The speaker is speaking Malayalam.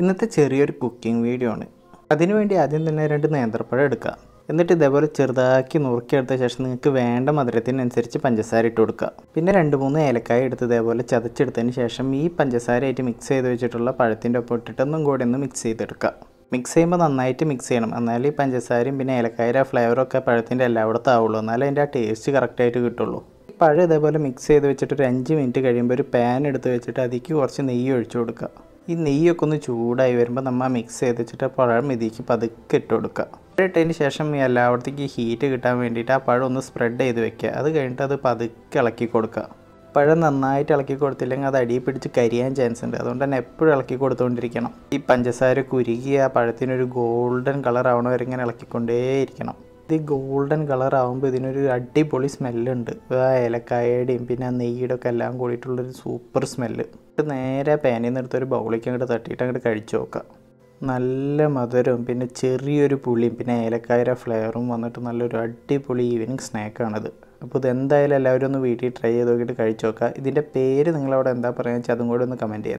ഇന്നത്തെ ചെറിയൊരു കുക്കിംഗ് വീഡിയോ ആണ്. അതിനുവേണ്ടി ആദ്യം തന്നെ രണ്ട് നേന്ത്രപ്പഴം എടുക്കുക എന്നിട്ട് ഇതേപോലെ ചെറുതാക്കി നുറുക്കിയെടുത്ത ശേഷം നിങ്ങൾക്ക് വേണ്ട മധുരത്തിനനുസരിച്ച് പഞ്ചസാര ഇട്ട് കൊടുക്കുക. പിന്നെ രണ്ട് മൂന്ന് ഏലക്കായ എടുത്ത് ഇതേപോലെ ചതച്ചെടുത്തതിന് ശേഷം ഈ പഞ്ചസാരയായിട്ട് മിക്സ് ചെയ്ത് വെച്ചിട്ടുള്ള പഴത്തിന്റെ ഒപ്പം ഇട്ടിട്ടൊന്നും കൂടി ഒന്ന് മിക്സ് ചെയ്തെടുക്കുക. മിക്സ് ചെയ്യുമ്പോൾ നന്നായിട്ട് മിക്സ് ചെയ്യണം. എന്നാലേ ഈ പഞ്ചസാരയും പിന്നെ ഏലക്കായുടെ ഫ്ലേവറൊക്കെ പഴത്തിന്റെ എല്ലായിടത്തും ആവുള്ളൂ. എന്നാലേ അതിന്റെ ആ ടേസ്റ്റ് കറക്റ്റായിട്ട് കിട്ടുള്ളൂ. പഴം ഇതേപോലെ മിക്സ് ചെയ്ത് വെച്ചിട്ട് ഒരു അഞ്ച് മിനിറ്റ് കഴിയുമ്പോൾ ഒരു പാൻ എടുത്ത് വെച്ചിട്ട് അതിലേക്ക് കുറച്ച് നെയ്യ് ഒഴിച്ചു കൊടുക്കുക. ഈ നെയ്യൊക്കെ ഒന്ന് ചൂടായി വരുമ്പോൾ നമ്മൾ മിക്സ് ചെയ്ത് വെച്ചിട്ട് പഴം ഇതിലേക്ക് പതുക്കെ ഇട്ട് കൊടുക്കുക. ഇട്ടതിന് ശേഷം എല്ലായിടത്തേക്ക് ഹീറ്റ് കിട്ടാൻ വേണ്ടിയിട്ട് ആ പഴം ഒന്ന് സ്പ്രെഡ് ചെയ്ത് വെക്കുക. അത് കഴിഞ്ഞിട്ട് അത് പതുക്കെ ഇളക്കി കൊടുക്കുക. പഴം നന്നായിട്ട് ഇളക്കി കൊടുത്തില്ലെങ്കിൽ അത് അടിയിൽ പിടിച്ച് കരിയാൻ ചാൻസ് ഉണ്ട്. അതുകൊണ്ട് തന്നെ എപ്പോഴും ഇളക്കി കൊടുത്തുകൊണ്ടിരിക്കണം. ഈ പഞ്ചസാര കുരുകി ആ പഴത്തിനൊരു ഗോൾഡൻ കളർ ആവണ വരെ ഇങ്ങനെ ഇളക്കിക്കൊണ്ടേയിരിക്കണം. ഇത് ഗോൾഡൻ കളർ ആകുമ്പോൾ ഇതിനൊരു അടിപൊളി സ്മെല്ലുണ്ട് ആ ഏലക്കായയുടെയും പിന്നെ ആ നെയ്യുടെ ഒക്കെ എല്ലാം കൂടിയിട്ടുള്ളൊരു സൂപ്പർ സ്മെല്ല് നേരെ പാനിൽ നിന്ന് എടുത്തൊരു ബൗളിലേക്ക് അങ്ങോട്ട് തട്ടിയിട്ട് അങ്ങോട്ട് കഴിച്ചു നോക്കാം. നല്ല മധുരവും പിന്നെ ചെറിയൊരു പുളിയും പിന്നെ ഏലക്കായയുടെ ഫ്ലേവറും വന്നിട്ട് നല്ലൊരു അടിപൊളി ഈവനിങ് സ്നാക്കാണിത് അപ്പോൾ ഇത് എന്തായാലും എല്ലാവരും ഒന്ന് വീട്ടിൽ ട്രൈ ചെയ്ത് നോക്കിയിട്ട് കഴിച്ചു നോക്കുക ഇതിന്റെ പേര് നിങ്ങളവിടെ എന്താ പറയുക വെച്ചാൽ അതും കൂടെ ഒന്ന് കമന്റ് ചെയ്യാം.